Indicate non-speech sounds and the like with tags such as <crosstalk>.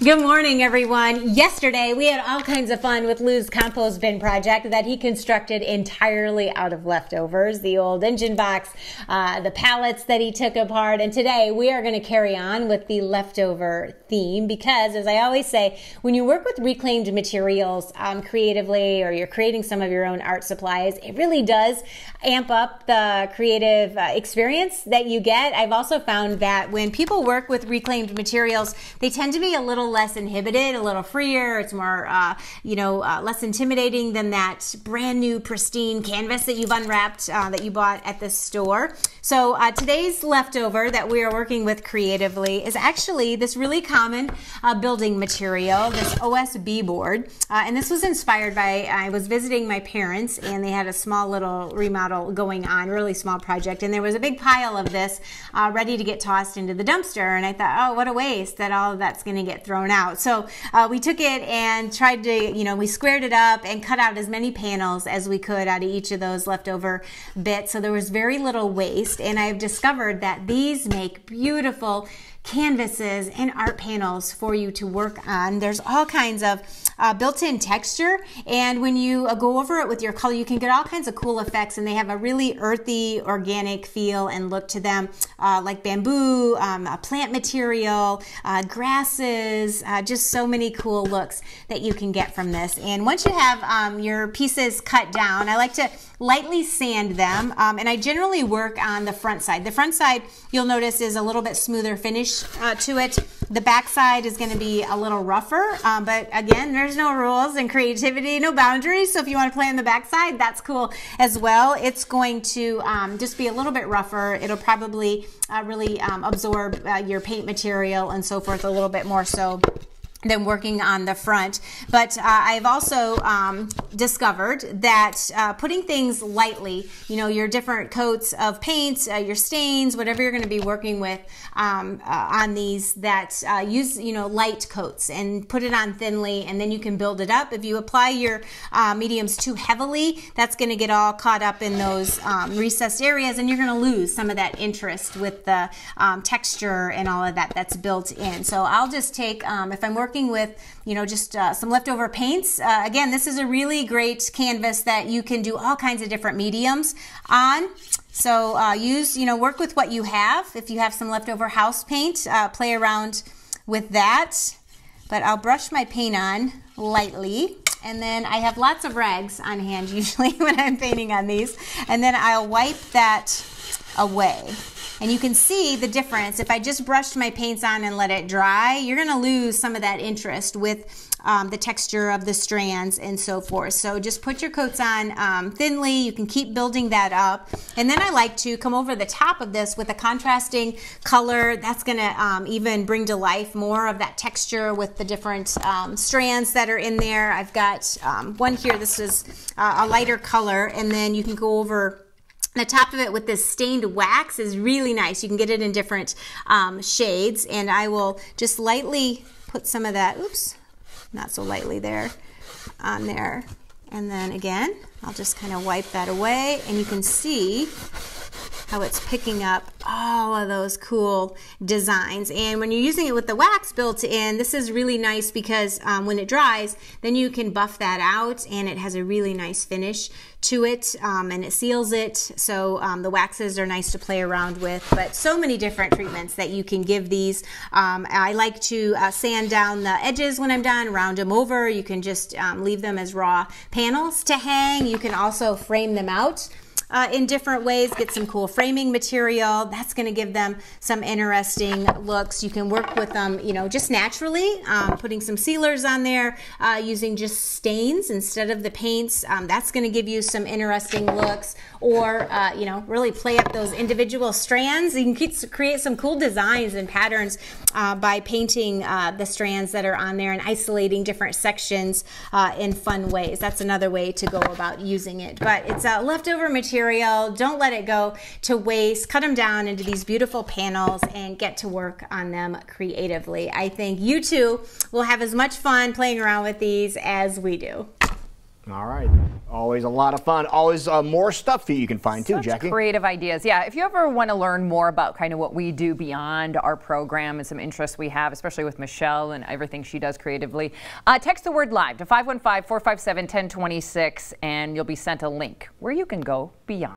Good morning, everyone. Yesterday, we had all kinds of fun with Lou's compost bin project that he constructed entirely out of leftovers, the old engine box, uh, the pallets that he took apart. And today, we are going to carry on with the leftover theme because, as I always say, when you work with reclaimed materials um, creatively or you're creating some of your own art supplies, it really does amp up the creative uh, experience that you get. I've also found that when people work with reclaimed materials, they tend to be a little little less inhibited, a little freer. It's more, uh, you know, uh, less intimidating than that brand new pristine canvas that you've unwrapped uh, that you bought at the store. So uh, today's leftover that we are working with creatively is actually this really common uh, building material, this OSB board. Uh, and this was inspired by, I was visiting my parents and they had a small little remodel going on, really small project. And there was a big pile of this ready to get tossed into the dumpster. And I thought, oh, what a waste that all of that's going to get thrown out. So uh, we took it and tried to, you know, we squared it up and cut out as many panels as we could out of each of those leftover bits. So there was very little waste. And I've discovered that these make beautiful canvases and art panels for you to work on. There's all kinds of uh, built-in texture and when you uh, go over it with your color you can get all kinds of cool effects and they have a really earthy organic feel and look to them uh, like bamboo um, plant material uh, grasses uh, just so many cool looks that you can get from this and once you have um, your pieces cut down I like to lightly sand them um, and I generally work on the front side the front side you'll notice is a little bit smoother finish uh, to it the back side is going to be a little rougher um, but again there's no rules and creativity, no boundaries. So if you want to play on the back side, that's cool as well. It's going to um, just be a little bit rougher. It'll probably uh, really um, absorb uh, your paint material and so forth a little bit more so than working on the front. But uh, I've also um, discovered that uh, putting things lightly, you know, your different coats of paint, uh, your stains, whatever you're going to be working with um, uh, on these, that uh, use, you know, light coats and put it on thinly and then you can build it up. If you apply your uh, mediums too heavily, that's going to get all caught up in those um, recessed areas and you're going to lose some of that interest with the um, texture and all of that that's built in. So I'll just take, um, if I'm working working with, you know, just uh, some leftover paints. Uh, again, this is a really great canvas that you can do all kinds of different mediums on. So uh, use, you know, work with what you have. If you have some leftover house paint, uh, play around with that. But I'll brush my paint on lightly. And then I have lots of rags on hand <laughs> usually when I'm painting on these. And then I'll wipe that away. And you can see the difference. If I just brushed my paints on and let it dry, you're gonna lose some of that interest with um, the texture of the strands and so forth. So just put your coats on um, thinly. You can keep building that up. And then I like to come over the top of this with a contrasting color. That's gonna um, even bring to life more of that texture with the different um, strands that are in there. I've got um, one here, this is uh, a lighter color, and then you can go over the top of it with this stained wax is really nice. You can get it in different um, shades and I will just lightly put some of that, oops, not so lightly there, on there. And then again, I'll just kind of wipe that away and you can see how it's picking up all of those cool designs. And when you're using it with the wax built in, this is really nice because um, when it dries, then you can buff that out and it has a really nice finish to it um, and it seals it. So um, the waxes are nice to play around with, but so many different treatments that you can give these. Um, I like to uh, sand down the edges when I'm done, round them over. You can just um, leave them as raw panels to hang. You can also frame them out uh, in different ways, get some cool framing material. That's going to give them some interesting looks. You can work with them, you know, just naturally, um, putting some sealers on there, uh, using just stains instead of the paints. Um, that's going to give you some interesting looks or, uh, you know, really play up those individual strands. You can create some cool designs and patterns uh, by painting uh, the strands that are on there and isolating different sections uh, in fun ways. That's another way to go about using it. But it's a leftover material material. Don't let it go to waste. Cut them down into these beautiful panels and get to work on them creatively. I think you too will have as much fun playing around with these as we do. All right. Always a lot of fun. Always uh, more stuff that you can find too, Such Jackie. creative ideas. Yeah, if you ever want to learn more about kind of what we do beyond our program and some interests we have, especially with Michele and everything she does creatively, uh, text the word live to 515 457 1026 and you'll be sent a link where you can go beyond.